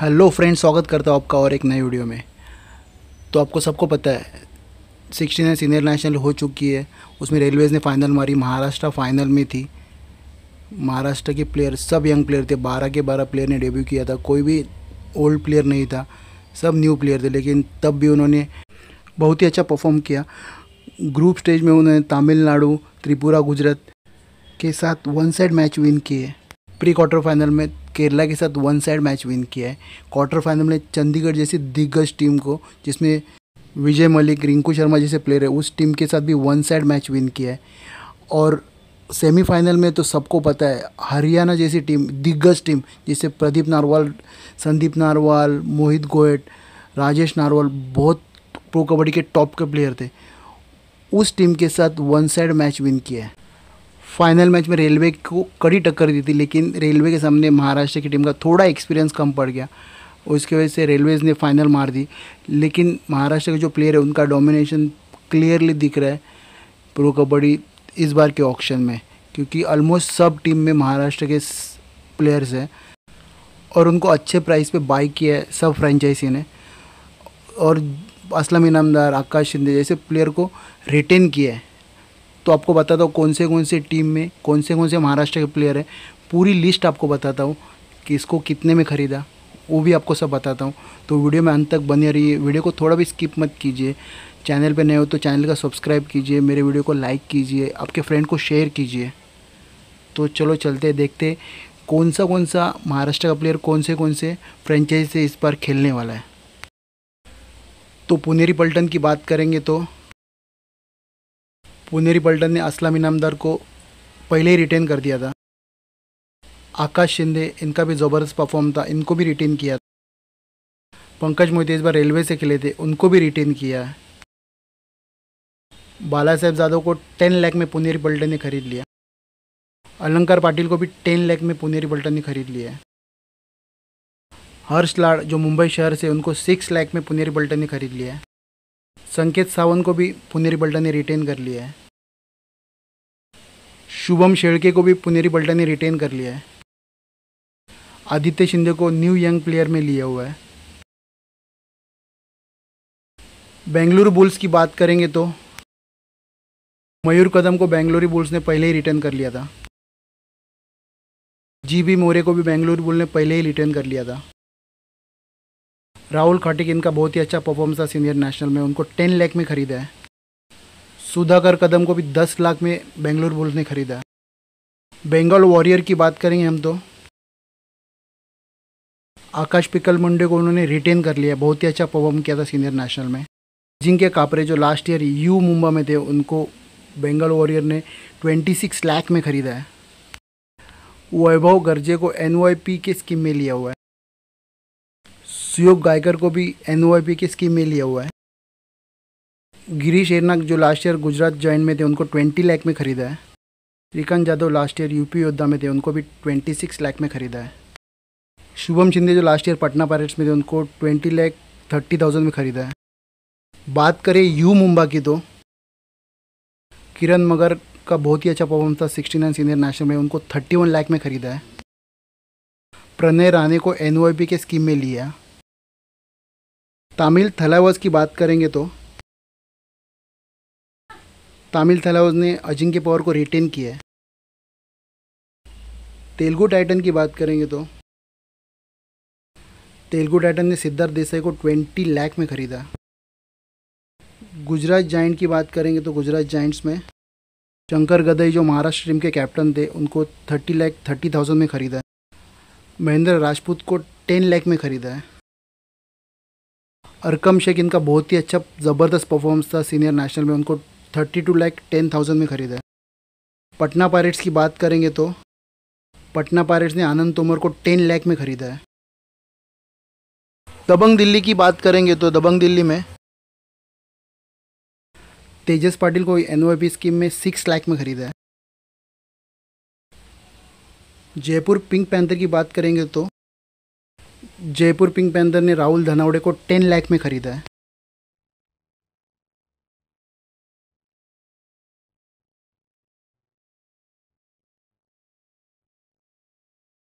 Hello friends, स्वागत करता हूँ आपका और एक नए वीडियो में। तो आपको सबको पता है, सिक्सटी नाइन सीनियर नेशनल हो चुकी है। उसमें रेलवेज़ ने फाइनल मारी, महाराष्ट्र फाइनल में थी। महाराष्ट्र के प्लेयर, सब यंग प्लेयर थे। बारह के बारह प्लेयर ने डेब्यू किया था। कोई भी ओल्ड प्लेयर नहीं था। सब न्यू प्लेयर थे, लेकिन तब भी उन्होंने बहुत ही अच्छा परफॉर्म किया। ग्रुप स्टेज में उन्होंने तमिलनाडु, त्रिपुरा, गुजरात के साथ वन साइड मैच विन किए। प्री क्वार्टर फाइनल में केरला के साथ वन साइड मैच विन किया है। क्वार्टर फाइनल में चंडीगढ़ जैसी दिग्गज टीम को, जिसमें विजय मलिक, रिंकू शर्मा जैसे प्लेयर है, उस टीम के साथ भी वन साइड मैच विन किया है। और सेमीफाइनल में तो सबको पता है, हरियाणा जैसी टीम दिग्गज टीम जिससे प्रदीप नारवाल, संदीप नारवाल, मोहित गोयट राजेश नारवाल बहुत प्रो कबड्डी के टॉप के प्लेयर थे, उस टीम के साथ वन साइड मैच विन किया है। फाइनल मैच में रेलवे को कड़ी टक्कर दी थी, लेकिन रेलवे के सामने महाराष्ट्र की टीम का थोड़ा एक्सपीरियंस कम पड़ गया, उसकी वजह से रेलवेज़ ने फाइनल मार दी। लेकिन महाराष्ट्र के जो प्लेयर है, उनका डोमिनेशन क्लियरली दिख रहा है प्रो कबड्डी इस बार के ऑक्शन में, क्योंकि ऑलमोस्ट सब टीम में महाराष्ट्र के प्लेयर्स हैं और उनको अच्छे प्राइस पे बाई किया है सब फ्रेंचाइजी ने। और असलम इनामदार आकाश शिंदे जैसे प्लेयर को रिटेन किया है। तो आपको बताता हूँ कौन से कौन से टीम में, कौन से कौन से महाराष्ट्र के प्लेयर हैं। पूरी लिस्ट आपको बताता हूँ कि इसको कितने में ख़रीदा, वो भी आपको सब बताता हूँ। तो वीडियो में अंत तक बने रहिए। वीडियो को थोड़ा भी स्किप मत कीजिए। चैनल पर नए हो तो चैनल का सब्सक्राइब कीजिए। मेरे वीडियो को लाइक कीजिए। आपके फ्रेंड को शेयर कीजिए। तो चलो चलते, देखते कौन सा कौन सा महाराष्ट्र का प्लेयर कौन से कौन से फ्रेंचाइज से इस बार खेलने वाला है। तो पुनेरी पल्टन की बात करेंगे तो पुनेरी पल्टन ने असलम इनामदार को पहले ही रिटेन कर दिया था। आकाश शिंदे इनका भी ज़बरदस्त परफॉर्म था, इनको भी रिटेन किया था। पंकज मोहिते इस बार रेलवे से खेले थे, उनको भी रिटेन किया। है बाला साहेब जादव को टेन लाख में पुनेरी पल्टन ने खरीद लिया। अलंकार पाटिल को भी टेन लाख में पुनेरी पल्टन ने खरीद लिया। हर्ष लाड, जो मुंबई शहर से, उनको सिक्स लाख में पुनेरी पल्टन ने खरीद लिया। है संकेत सावंत को भी पुनेरी पल्टन ने रिटेन कर लिया है। शुभम शेड़के को भी पुनेरी पल्टन ने रिटेन कर लिया है। आदित्य शिंदे को न्यू यंग प्लेयर में लिया हुआ है। बेंगलुरु बुल्स की बात करेंगे तो मयूर कदम को बेंगलुरु बुल्स ने पहले ही रिटर्न कर लिया था। जी बी मोरे को भी बेंगलुरु बुल ने पहले ही रिटर्न कर लिया था। राहुल खाटिक इनका बहुत ही अच्छा परफॉर्मेंस था सीनियर नेशनल में। उनको टेन लाख में ख़रीदा है। सुधाकर कदम को भी दस लाख में बेंगलुरु बुल्स ने ख़रीदा बंगाल वॉरियर की बात करेंगे हम तो। आकाश पिकल मुंडे को उन्होंने रिटेन कर लिया बहुत ही अच्छा परफॉर्म किया था सीनियर नेशनल में। जिनके कापरे जो लास्ट ईयर यू मुंबई में थे, उनको बंगाल वॉरियर ने 26 लाख में ख़रीदा है। वैभव गर्जे को एन के स्कीम में लिया हुआ है। सुयोग गायकर को भी एन की स्कीम में लिया हुआ है। गिरीश एरनाक जो लास्ट ईयर गुजरात जॉइन में थे, उनको 20 लाख में ख़रीदा है। Srikanth Yadav last year UP Yoddha में थे, उनको भी 26 लाख में ख़रीदा है। शुभम शिंदे जो लास्ट ईयर पटना पायरेट्स में थे, उनको 20 लाख थर्टी थाउज़ेंड में ख़रीदा है। बात करें यू मुंबा की तो किरण मगर का बहुत ही अच्छा परफॉर्मेंस था सिक्सटी नाइन सीनियर नेशनल में, उनको थर्टी वन लाख में ख़रीदा है। प्रणय राणे को एन के स्कीम में लिया तामिल थलावज की बात करेंगे तो। तामिल थलावज ने अजिंक्य पवार को रिटेन किया है। तेलुगु टाइटन की बात करेंगे तो। तेलुगु टाइटन ने सिद्धार्थ देसाई को 20 लाख में ख़रीदा। गुजरात जाइंट की बात करेंगे तो गुजरात जाइंट्स में शंकर गदई जो महाराष्ट्र टीम के कैप्टन थे, उनको 30 लाख थर्टी थाउज़ेंड में ख़रीदा है। महेंद्र राजपूत को 10 लाख में ख़रीदा है। अरकम शेख इनका बहुत ही अच्छा ज़बरदस्त परफॉर्मेंस था सीनियर नेशनल में। उनको thirty two lakh ten thousand में ख़रीदा पटना पायरेट्स की बात करेंगे तो पटना पायरेट्स ने आनंद तोमर को टेन लैख में ख़रीदा है। दबंग दिल्ली की बात करेंगे तो दबंग दिल्ली में तेजस पाटिल को एन स्कीम में सिक्स लाख में ख़रीदा है। जयपुर पिंक पैंथर की बात करेंगे तो जयपुर पिंक पैंथर ने राहुल धनावड़े को टेन लाख में ख़रीदा है।